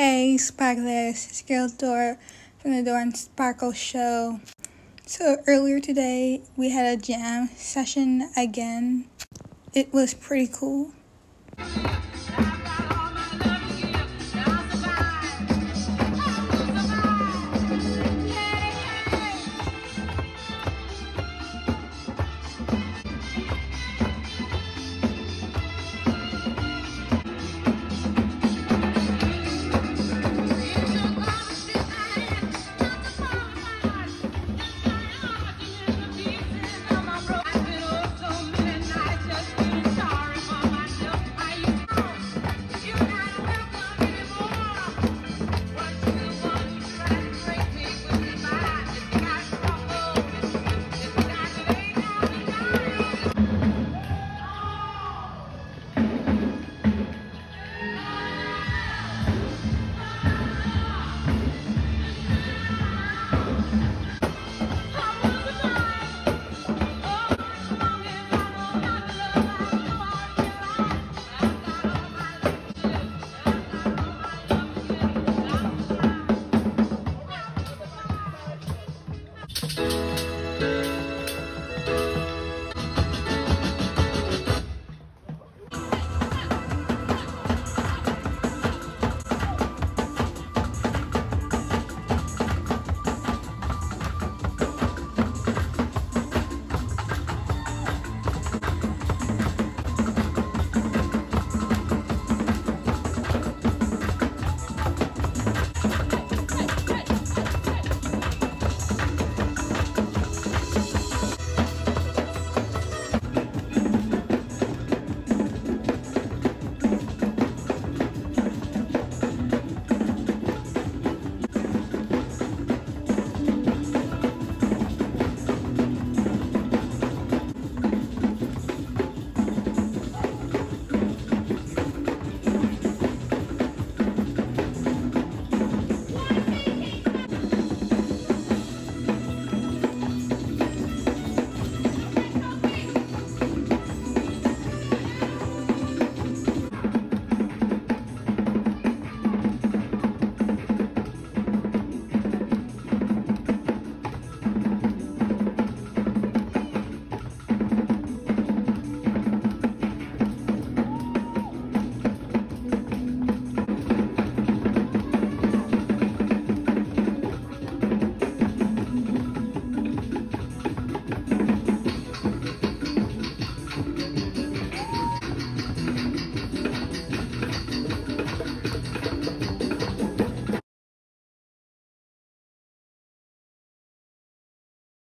Hey, Sparklers, it's Girl from the Dora and Sparkle Show. So, earlier today, we had a jam session again. It was pretty cool.